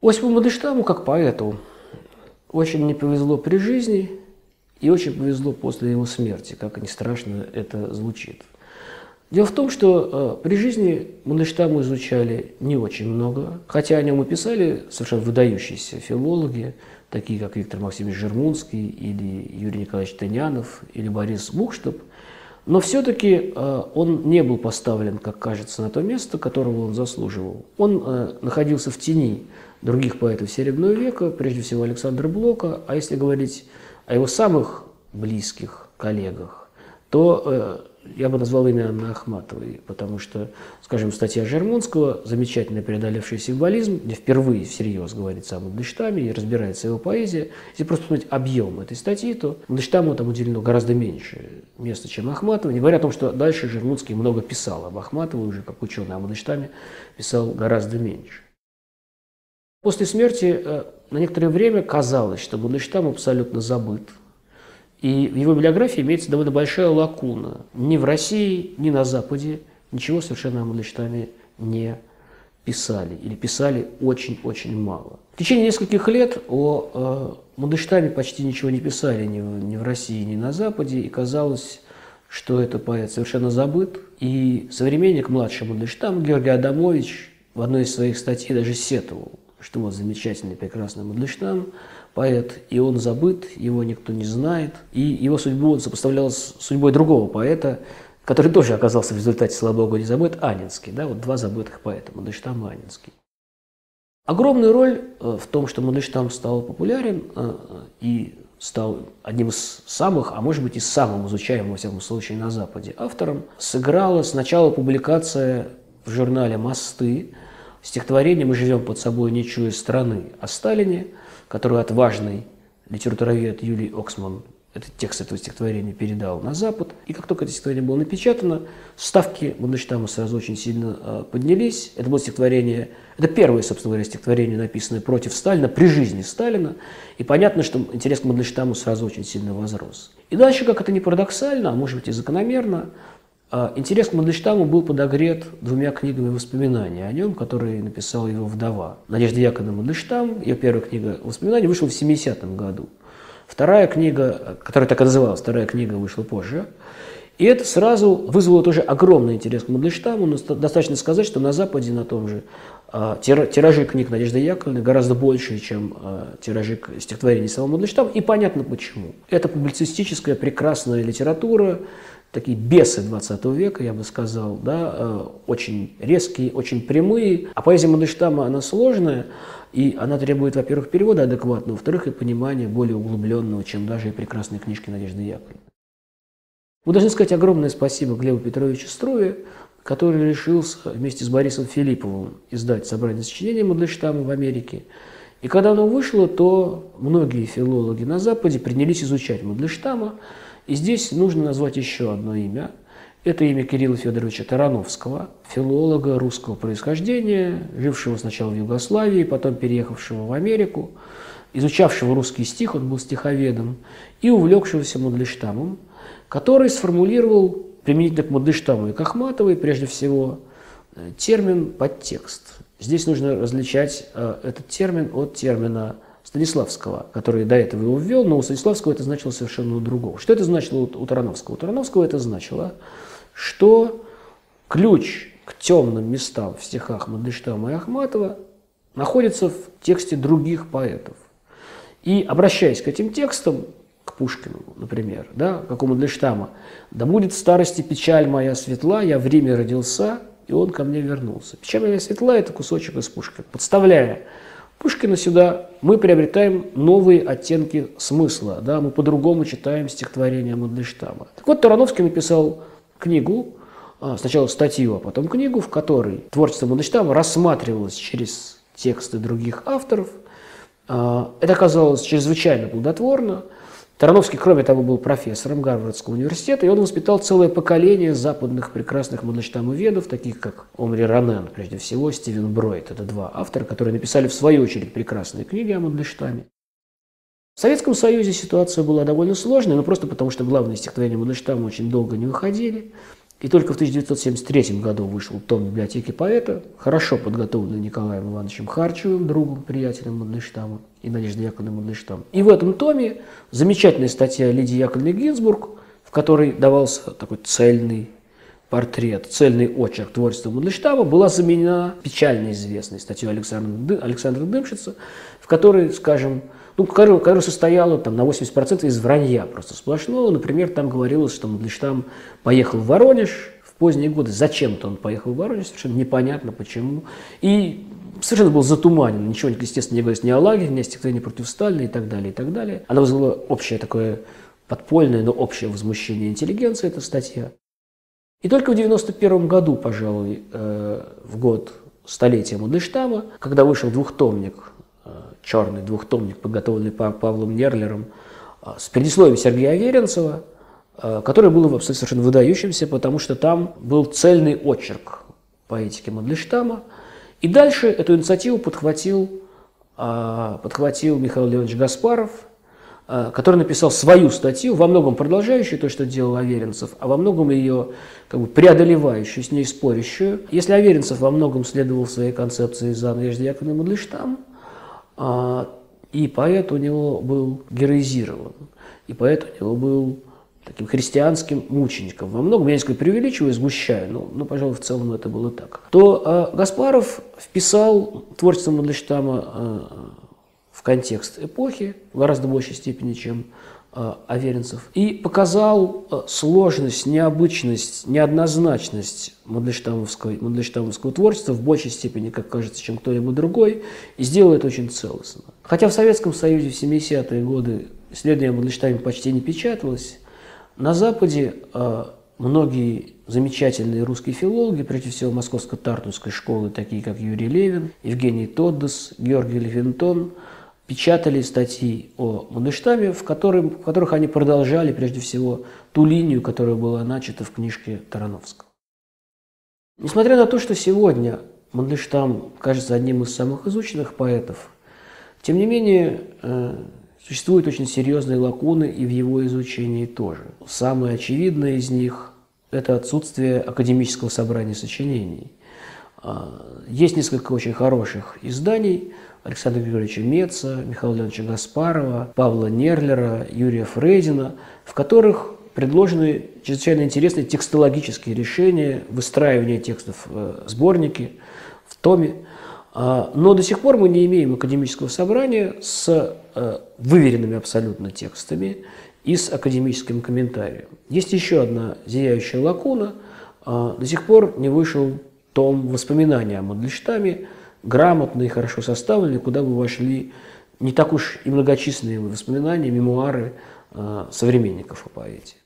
Осипу Мандельштаму, как поэту, очень не повезло при жизни и очень повезло после его смерти, как ни страшно это звучит. Дело в том, что э, при жизни Мандельштаму изучали не очень много, хотя о нем и писали совершенно выдающиеся филологи, такие как Виктор Максимович Жермунский или Юрий Николаевич Тынянов или Борис Бухштаб, но все-таки э, он не был поставлен, как кажется, на то место, которого он заслуживал. Он э, находился в тени других поэтов Серебряного века, прежде всего Александра Блока, а если говорить о его самых близких коллегах, то э, я бы назвал имя Анны Ахматовой, потому что, скажем, статья Жермунского, замечательно преодолевший символизм, где впервые всерьез говорится о Мандельштаме и разбирается его поэзия. Если просто посмотреть объем этой статьи, то Мандельштаму там уделено гораздо меньше места, чем Ахматовой, не говоря о том, что дальше Жермунский много писал об Ахматовой уже как ученый, а Мандельштаме писал гораздо меньше. После смерти э, на некоторое время казалось, что Мандельштам абсолютно забыт. И в его биографии имеется довольно большая лакуна. Ни в России, ни на Западе ничего совершенно о Мандельштаме не писали. Или писали очень-очень мало. В течение нескольких лет о э, Мандельштаме почти ничего не писали ни в, ни в России, ни на Западе. И казалось, что это поэт совершенно забыт. И современник младшего Мандельштама Георгий Адамович в одной из своих статей даже сетовал что вот замечательный, прекрасный Мандельштам, поэт, и он забыт, его никто не знает, и его судьбу он сопоставлял с судьбой другого поэта, который тоже оказался в результате, слава богу, не забыт, Анинский, да, вот два забытых поэта, Мандельштам и Анинский. Огромную роль э, в том, что Мандельштам стал популярен э, и стал одним из самых, а может быть и самым изучаемым, во всяком случае, на Западе автором, сыграла сначала публикация в журнале «Мосты», стихотворение «Мы живем под собой, не чуя страны» о Сталине, которую отважный литературовед Юлий Оксман этот текст этого стихотворения передал на Запад. И как только это стихотворение было напечатано, ставки Мандельштама сразу очень сильно э, поднялись. Это было стихотворение, это первое, собственно говоря, стихотворение, написанное против Сталина, при жизни Сталина. И понятно, что интерес к Мандельштаму сразу очень сильно возрос. И дальше, как это не парадоксально, а может быть и закономерно, интерес к Мандельштаму был подогрет двумя книгами воспоминаний о нем, которые написала его вдова. Надежда Яковлевна Мандельштам, ее первая книга воспоминаний вышла в 70-м году. Вторая книга, которая так и называлась, вторая книга вышла позже. И это сразу вызвало тоже огромный интерес к Мандельштаму. Но достаточно сказать, что на Западе на том же а, тиражи книг Надежды Яковлевны гораздо больше, чем а, тиражи стихотворений самого Мандельштама. И понятно почему. Это публицистическая прекрасная литература, такие бесы 20 века, я бы сказал, да, э, очень резкие, очень прямые. А поэзия Мандельштама, она сложная, и она требует, во-первых, перевода адекватного, во-вторых, и понимания более углубленного, чем даже и прекрасные книжки Надежды Яковлевны. Мы должны сказать огромное спасибо Глебу Петровичу Струве, который решился вместе с Борисом Филипповым издать собрание сочинений Мандельштама в Америке. И когда оно вышло, то многие филологи на Западе принялись изучать Мандельштама, и здесь нужно назвать еще одно имя. Это имя Кирилла Федоровича Тарановского, филолога русского происхождения, жившего сначала в Югославии, потом переехавшего в Америку, изучавшего русский стих, он был стиховедом, и увлекшегося Мандельштамом, который сформулировал применительно к Мандельштаму и к Ахматовой, прежде всего, термин «подтекст». Здесь нужно различать э, этот термин от термина Станиславского, который до этого его ввел, но у Станиславского это значило совершенно другого. Что это значило у Тарановского? У Тарановского это значило, что ключ к темным местам в стихах Мандельштама и Ахматова находится в тексте других поэтов. И обращаясь к этим текстам, к Пушкину, например, да, как у Мандельштама, «Да будет в старости печаль моя светла, я в Риме родился, и он ко мне вернулся». Печаль моя светла – это кусочек из Пушкина. Подставляя Пушкина сюда мы приобретаем новые оттенки смысла, да, мы по-другому читаем стихотворение Мандельштама. Так вот, Тарановский написал книгу, а, сначала статью, а потом книгу, в которой творчество Мандельштама рассматривалось через тексты других авторов. А, это оказалось чрезвычайно плодотворно – Тарановский, кроме того, был профессором Гарвардского университета, и он воспитал целое поколение западных прекрасных мандельштамоведов, таких как Омри Ранен, прежде всего, Стивен Бройт. Это два автора, которые написали в свою очередь прекрасные книги о Мандельштаме. В Советском Союзе ситуация была довольно сложной, но просто потому, что главные стихотворения Мандельштама очень долго не выходили. И только в 1973 году вышел том библиотеки поэта, хорошо подготовленный Николаем Ивановичем Харчевым, другом, приятелем Мандельштама и Надеждой Яковлевной Мандельштам. И в этом томе замечательная статья Лидии Яковлевны Гинзбург, в которой давался такой цельный портрет, цельный очерк творчества Мандельштама, была заменена печально известной статьей Александра, Александра Дымшица, в которой, скажем, ну, которая, которая состояла там, на 80% из вранья просто сплошного. Например, там говорилось, что Мандельштам поехал в Воронеж в поздние годы. Зачем-то он поехал в Воронеж, совершенно непонятно почему. И совершенно был затуманен. Ничего, естественно, не говорится ни о лагере, ни о стихотворении против Сталина и так далее, и так далее. Она вызвала общее такое подпольное, но общее возмущение интеллигенции, эта статья. И только в 91 году, пожалуй, э, в год столетия Мандельштама, когда вышел двухтомник черный двухтомник, подготовленный Павлом Нерлером, а, с предисловием Сергея Аверинцева, а, который был совершенно выдающимся, потому что там был цельный очерк поэтики Мандельштама. И дальше эту инициативу подхватил, подхватил Михаил Леонидович Гаспаров, который написал свою статью, во многом продолжающую то, что делал Аверинцев, а во многом ее как бы, преодолевающую, с ней спорящую. Если Аверинцев во многом следовал своей концепции за Надеждой Яковлевной Мандельштам, и поэт у него был героизирован, и поэт у него был таким христианским мучеником. Во многом, я несколько преувеличиваю, сгущаю, но, но, пожалуй, в целом это было так. То а, Гаспаров вписал творчество Мандельштама а, в контекст эпохи в гораздо большей степени, чем Э, Аверинцев, и показал э, сложность, необычность, неоднозначность Мандельштамовского, Мандельштамовского творчества в большей степени, как кажется, чем кто-либо другой, и сделал это очень целостно. Хотя в Советском Союзе в 70-е годы исследование Мандельштама почти не печаталось, на Западе э, многие замечательные русские филологи, прежде всего Московско-Тартовской школы, такие как Юрий Левин, Евгений Тоддес, Георгий Левинтон – печатали статьи о Мандельштаме, в, которым, в которых они продолжали, прежде всего, ту линию, которая была начата в книжке Тарановского. Несмотря на то, что сегодня Мандельштам кажется одним из самых изученных поэтов, тем не менее, э, существуют очень серьезные лакуны и в его изучении тоже. Самое очевидное из них – это отсутствие академического собрания сочинений. А, есть несколько очень хороших изданий – Александра Григорьевича Меца, Михаила Леоновича Гаспарова, Павла Нерлера, Юрия Фрейдина, в которых предложены чрезвычайно интересные текстологические решения, выстраивания текстов в сборнике, в томе. А, но до сих пор мы не имеем академического собрания с э, выверенными абсолютно текстами и с академическим комментарием. Есть еще одна зияющая лакуна. А, до сих пор не вышел том воспоминания о Мандельштаме, грамотно и хорошо составленный, куда бы вошли не так уж и многочисленные воспоминания, мемуары э, современников о поэте.